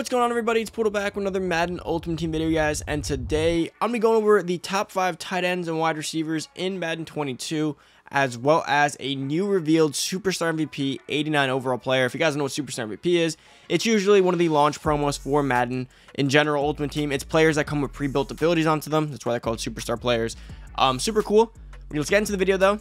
What's going on everybody, it's Poodle back with another Madden Ultimate Team video guys, and today I'm going to be going over the top 5 tight ends and wide receivers in Madden 22, as well as a new revealed Superstar MVP 89 overall player. If you guys know what Superstar MVP is, it's usually one of the launch promos for Madden. In general, Ultimate Team, it's players that come with pre-built abilities onto them, that's why they're called Superstar players. Um, super cool. Let's get into the video though.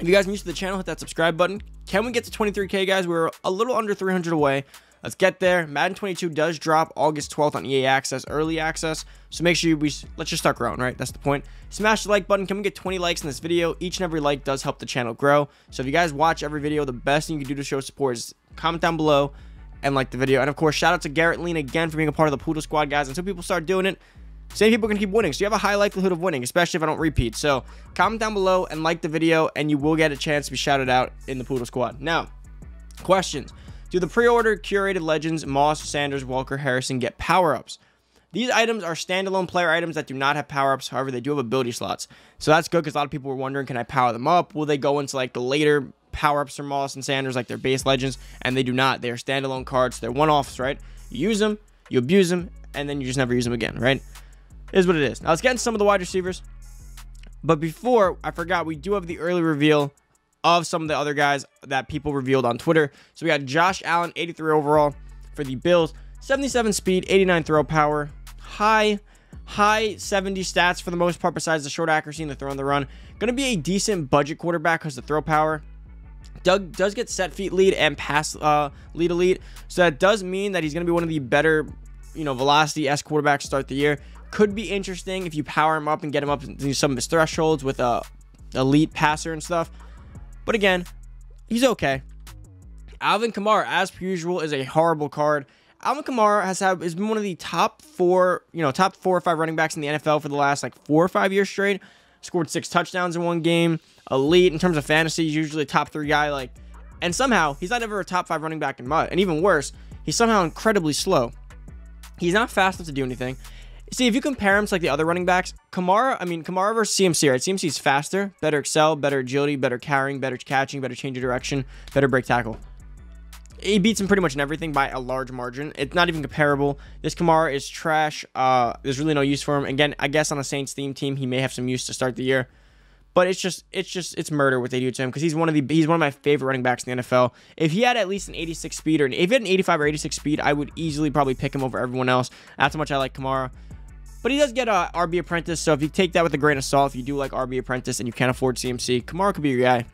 If you guys are new to the channel, hit that subscribe button. Can we get to 23k guys? We're a little under 300 away. Let's get there. Madden 22 does drop August 12th on EA Access, early access. So make sure we let's just start growing, right? That's the point. Smash the like button. Can we get 20 likes in this video? Each and every like does help the channel grow. So if you guys watch every video, the best thing you can do to show support is comment down below and like the video. And of course, shout out to Garrett Lean again for being a part of the Poodle Squad, guys. Until people start doing it, same people can keep winning. So you have a high likelihood of winning, especially if I don't repeat. So comment down below and like the video, and you will get a chance to be shouted out in the Poodle Squad. Now, questions. Do the pre-order curated legends Moss, Sanders, Walker, Harrison get power-ups? These items are standalone player items that do not have power-ups. However, they do have ability slots. So that's good because a lot of people were wondering, can I power them up? Will they go into like the later power-ups for Moss and Sanders, like their base legends? And they do not. They are standalone cards. They're one-offs, right? You use them, you abuse them, and then you just never use them again, right? It is what it is. Now let's get into some of the wide receivers. But before, I forgot, we do have the early reveal of some of the other guys that people revealed on Twitter. So we got Josh Allen, 83 overall for the Bills, 77 speed, 89 throw power, high high 70 stats for the most part besides the short accuracy and the throw on the run. Going to be a decent budget quarterback because the throw power Doug does get set feet lead and pass uh, lead elite. So that does mean that he's going to be one of the better, you know, velocity S quarterbacks start the year. Could be interesting if you power him up and get him up to some of his thresholds with a elite passer and stuff. But again, he's okay. Alvin Kamara, as per usual, is a horrible card. Alvin Kamara has had has been one of the top four, you know, top four or five running backs in the NFL for the last like four or five years straight. Scored six touchdowns in one game. Elite in terms of fantasy, he's usually a top three guy. Like, and somehow he's not ever a top five running back in MUT. And even worse, he's somehow incredibly slow. He's not fast enough to do anything. See, if you compare him to like the other running backs, Kamara, I mean, Kamara versus CMC, right? CMC's faster, better excel, better agility, better carrying, better catching, better change of direction, better break tackle. He beats him pretty much in everything by a large margin. It's not even comparable. This Kamara is trash. Uh, there's really no use for him. Again, I guess on a Saints theme team, he may have some use to start the year. But it's just, it's just, it's murder what they do to him because he's one of the, he's one of my favorite running backs in the NFL. If he had at least an 86 speed or if he had an 85 or 86 speed, I would easily probably pick him over everyone else. That's how much I like Kamara. But he does get a RB Apprentice, so if you take that with a grain of salt, if you do like RB Apprentice and you can't afford CMC, Kamara could be your guy.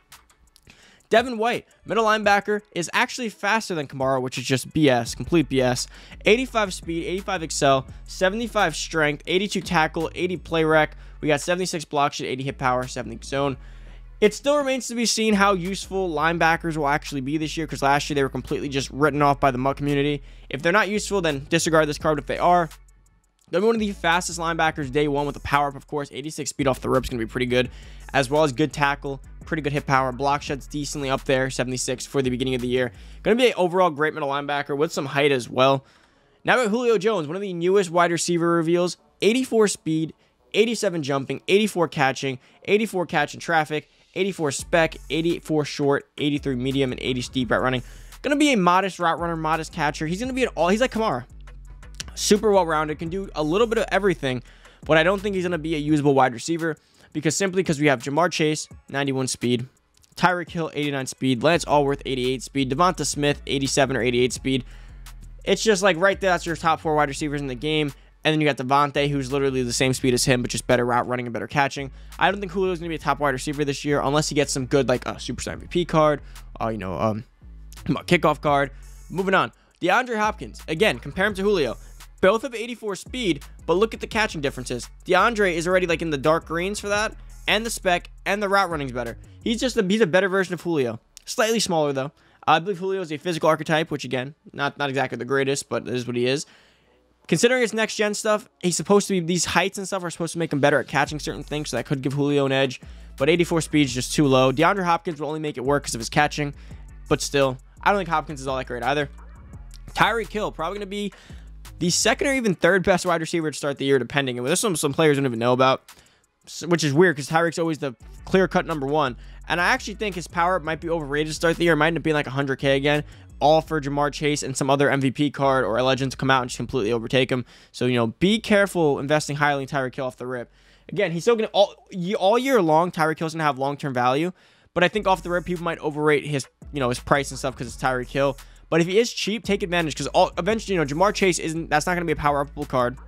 Devin White, middle linebacker, is actually faster than Kamara, which is just BS, complete BS. 85 speed, 85 excel, 75 strength, 82 tackle, 80 play rec. We got 76 block shot, 80 hit power, 70 zone. It still remains to be seen how useful linebackers will actually be this year because last year they were completely just written off by the MUT community. If they're not useful, then disregard this card. If they are, Gonna be one of the fastest linebackers day one with the power up, of course. 86 speed off the ropes gonna be pretty good, as well as good tackle, pretty good hit power. Block shots decently up there, 76 for the beginning of the year. Gonna be an overall great middle linebacker with some height as well. Now about Julio Jones, one of the newest wide receiver reveals. 84 speed, 87 jumping, 84 catching, 84 catching traffic, 84 spec, 84 short, 83 medium, and 80 steep route running. Gonna be a modest route runner, modest catcher. He's gonna be an all. He's like Kamara super well-rounded, can do a little bit of everything, but I don't think he's going to be a usable wide receiver because simply because we have Ja'Marr Chase, 91 speed, Tyreek Hill, 89 speed, Lance Alworth, 88 speed, Devonta Smith, 87 or 88 speed. It's just like right there, that's your top four wide receivers in the game. And then you got Davante, who's literally the same speed as him, but just better route running and better catching. I don't think Julio's going to be a top wide receiver this year unless he gets some good, like, a uh, Superstar MVP card, uh, you know, um, kickoff card. Moving on. DeAndre Hopkins. Again, compare him to Julio. Both have 84 speed, but look at the catching differences. DeAndre is already like in the dark greens for that, and the spec, and the route running's better. He's just a, he's a better version of Julio. Slightly smaller though. I believe Julio is a physical archetype, which again, not not exactly the greatest, but is what he is. Considering his next gen stuff, he's supposed to be these heights and stuff are supposed to make him better at catching certain things, so that could give Julio an edge. But 84 speed is just too low. DeAndre Hopkins will only make it work because of his catching, but still, I don't think Hopkins is all that great either. Tyreek Hill probably going to be the second or even third best wide receiver to start the year, depending. And there's some some players don't even know about, which is weird because Tyreek's always the clear cut number one. And I actually think his power might be overrated to start the year. It might end up being like 100k again. all for Ja'Marr Chase and some other MVP card or a legend to come out and just completely overtake him. So, you know, be careful investing highly in Tyreek Hill off the rip. Again, he's still going to, all, all year long, Tyreek Hill's going to have long term value. But I think off the rip, people might overrate his, you know, his price and stuff because it's Tyreek Hill. But if he is cheap, take advantage because eventually, you know, Ja'Marr Chase isn't, that's not going to be a power upable card.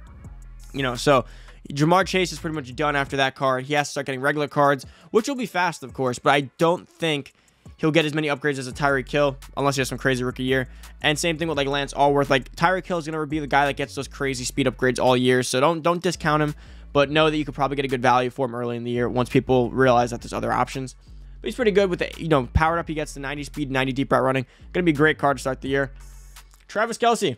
You know, so Ja'Marr Chase is pretty much done after that card. He has to start getting regular cards, which will be fast, of course, but I don't think he'll get as many upgrades as a Tyreek Hill unless he has some crazy rookie year. And same thing with like Lance Alworth. Like Tyreek Hill is gonna be the guy that gets those crazy speed upgrades all year. So don't don't discount him, but know that you could probably get a good value for him early in the year once people realize that there's other options. But he's pretty good with it. You know, powered up, he gets the 90 speed, 90 deep route running. Gonna be a great card to start the year. Travis Kelce,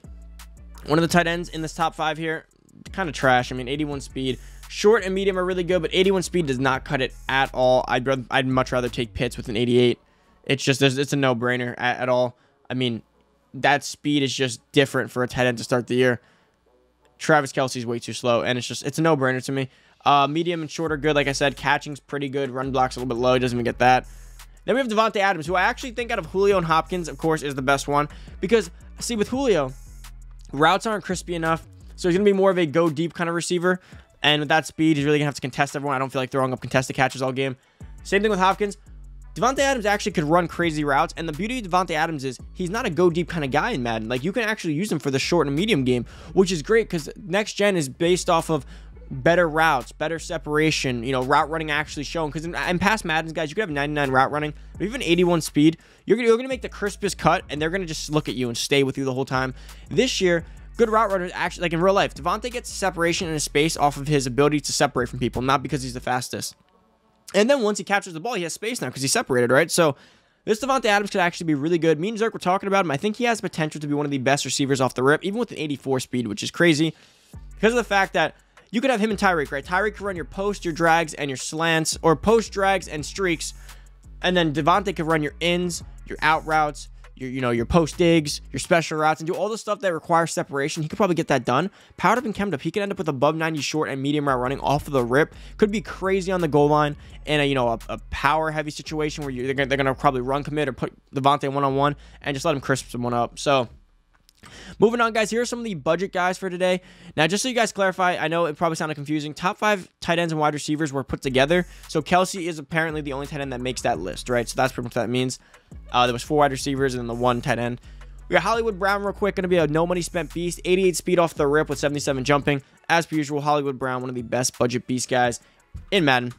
one of the tight ends in this top five here. Kind of trash. I mean, 81 speed. Short and medium are really good, but 81 speed does not cut it at all. I'd I'd much rather take Pitts with an 88. It's just it's a no brainer at, at all. I mean, that speed is just different for a tight end to start the year. Travis Kelce's way too slow, and it's just it's a no brainer to me. Uh, medium and short are good, like I said. Catching's pretty good. Run block's a little bit low. Doesn't even get that. Then we have Davante Adams, who I actually think out of Julio and Hopkins, of course, is the best one. Because, see, with Julio, routes aren't crispy enough. So he's going to be more of a go deep kind of receiver. And with that speed, he's really going to have to contest everyone. I don't feel like throwing up contested catches all game. Same thing with Hopkins. Davante Adams actually could run crazy routes, and the beauty of Davante Adams is he's not a go deep kind of guy in Madden. Like you can actually use him for the short and medium game, which is great because next gen is based off of better routes, better separation, you know, route running actually shown. Because in, in, past Madden's, guys, you could have 99 route running, even 81 speed, you're you're gonna make the crispest cut, and they're gonna just look at you and stay with you the whole time. This year, good route runners actually, like in real life, Davante gets separation in his space off of his ability to separate from people, not because he's the fastest. And then once he captures the ball, he has space now because he's separated, right? So this Davante Adams could actually be really good. Me and Zerk were talking about him. I think he has potential to be one of the best receivers off the rip, even with an 84 speed, which is crazy because of the fact that you could have him and Tyreek, right? Tyreek could run your post, your drags, and your slants, or post drags and streaks. And then Davante could run your ins, your out routes, your you know your post digs, your special routes, and do all the stuff that requires separation. He could probably get that done. Powered up and chemmed up, he could end up with above 90 short and medium route running off of the rip. Could be crazy on the goal line in a you know a, a power heavy situation where you, they're, gonna, probably run commit or put Davante one on one and just let him crisp someone up. So. Moving on, guys, here are some of the budget guys for today. Now, just so you guys clarify, I know it probably sounded confusing. Top five tight ends and wide receivers were put together. So Kelce is apparently the only tight end that makes that list, right? So that's pretty much what that means. Uh, there was four wide receivers and then the one tight end. We got Hollywood Brown real quick. Going to be a no money spent beast. 88 speed off the rip with 77 jumping. As per usual, Hollywood Brown, one of the best budget beast guys in Madden.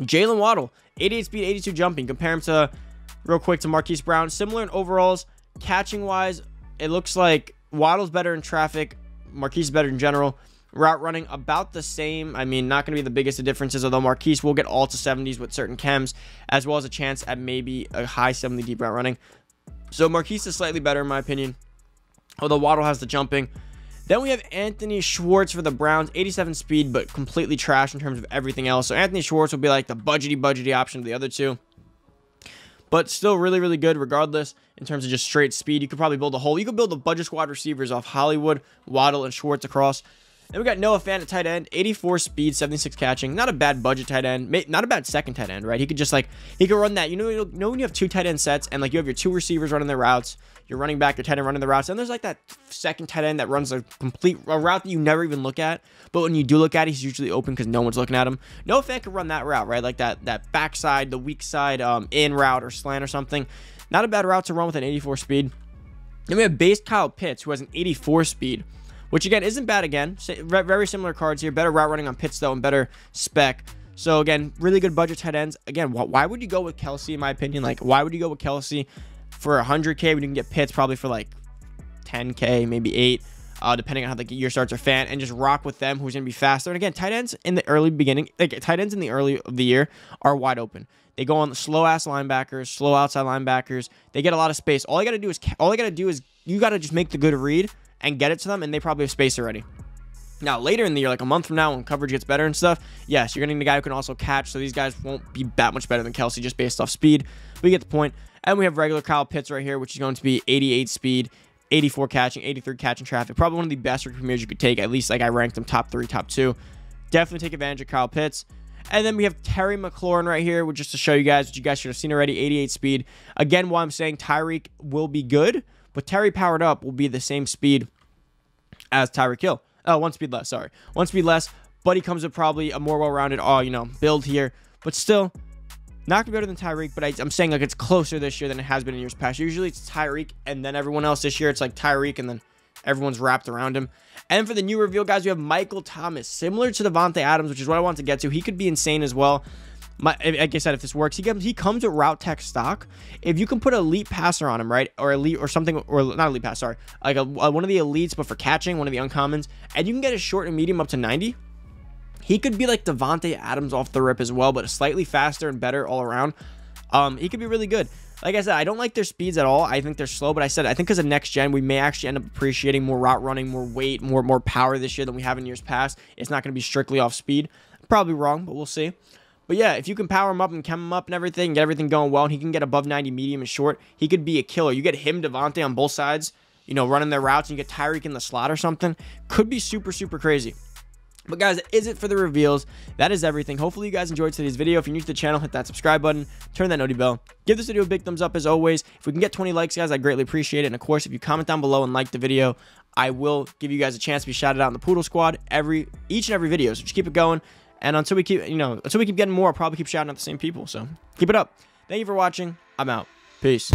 Jaylen Waddle, 88 speed, 82 jumping. Compare him to, real quick, to Marquise Brown. Similar in overalls. Catching wise, it looks like Waddle's better in traffic. Marquise is better in general. Route running about the same. I mean, not going to be the biggest of differences, although Marquise will get all to 70s with certain chems, as well as a chance at maybe a high 70 deep route running. So Marquise is slightly better in my opinion, although Waddle has the jumping. Then we have Anthony Schwartz for the Browns, 87 speed, but completely trash in terms of everything else. So Anthony Schwartz will be like the budgety, budgety option of the other two but still really, really good regardless in terms of just straight speed. You could probably build a whole, you could build a budget squad receivers off Hollywood, Waddle, and Schwartz across. Then we got Noah Fant at tight end, 84 speed, 76 catching. Not a bad budget tight end. Not a bad second tight end, right? He could just like, he could run that. You know, you know when you have two tight end sets and like you have your two receivers running their routes, your running back, your tight end running the routes, and there's like that second tight end that runs a complete a route that you never even look at. But when you do look at it, he's usually open because no one's looking at him. Noah Fant could run that route, right? Like that, that backside, the weak side, um, in route or slant or something. Not a bad route to run with an 84 speed. Then we have base Kyle Pitts, who has an 84 speed which again isn't bad again. Very similar cards here. Better route running on Pitts though and better spec. So again, really good budget tight ends. Again, why would you go with Kelce in my opinion? Like, why would you go with Kelce for 100k when you can get Pitts probably for like 10k, maybe eight, uh, depending on how the year starts or Fant, and just rock with them who's gonna be faster. And again, tight ends in the early beginning, like tight ends in the early of the year are wide open. They go on slow ass linebackers, slow outside linebackers. They get a lot of space. All I gotta do is all I gotta do is you gotta just make the good read and get it to them, and they probably have space already. Now, later in the year, like a month from now, when coverage gets better and stuff, yes, you're getting the guy who can also catch. So these guys won't be that much better than Kelce just based off speed. But you get the point. And we have regular Kyle Pitts right here, which is going to be 88 speed, 84 catching, 83 catching traffic. Probably one of the best rookie premieres you could take. At least like I ranked them top three, top two. Definitely take advantage of Kyle Pitts. And then we have Terry McLaurin right here, which just to show you guys what you guys should have seen already, 88 speed. Again, while I'm saying Tyreek will be good, but Terry powered up will be the same speed as Tyreek Hill. Oh, one speed less, sorry. One speed less, but he comes with probably a more well-rounded, uh, you know, build here. But still, not gonna be better than Tyreek, but I, am saying like it's closer this year than it has been in years past. Usually it's Tyreek and then everyone else. This year it's like Tyreek and then everyone's wrapped around him. And for the new reveal, guys, we have Michael Thomas, similar to Davante Adams, which is what I want to get to. He could be insane as well. My, like I said, if this works, he comes he comes with route tech stock. If you can put elite passer on him, right, or elite or something, or not elite pass, sorry, like a, a, one of the elites, but for catching, one of the uncommons, and you can get a short and medium up to 90. He could be like Davante Adams off the rip as well, but slightly faster and better all around. Um, he could be really good. Like I said, I don't like their speeds at all. I think they're slow, but I said I think because of next gen, we may actually end up appreciating more route running, more weight, more more power this year than we have in years past. It's not going to be strictly off speed. Probably wrong, but we'll see. But yeah, if you can power him up and chem him up and everything, get everything going well, and he can get above 90 medium and short, he could be a killer. You get him, Davante on both sides, you know, running their routes, and you get Tyreek in the slot or something. Could be super, super crazy. But guys, is it for the reveals? That is everything. Hopefully you guys enjoyed today's video. If you're new to the channel, hit that subscribe button, turn that noti bell. Give this video a big thumbs up as always. If we can get 20 likes, guys, I greatly appreciate it. And of course, if you comment down below and like the video, I will give you guys a chance to be shouted out in the Poodle Squad every each and every video. So just keep it going. And until we keep, you know, until we keep getting more, I'll probably keep shouting out the same people. So keep it up. Thank you for watching. I'm out. Peace.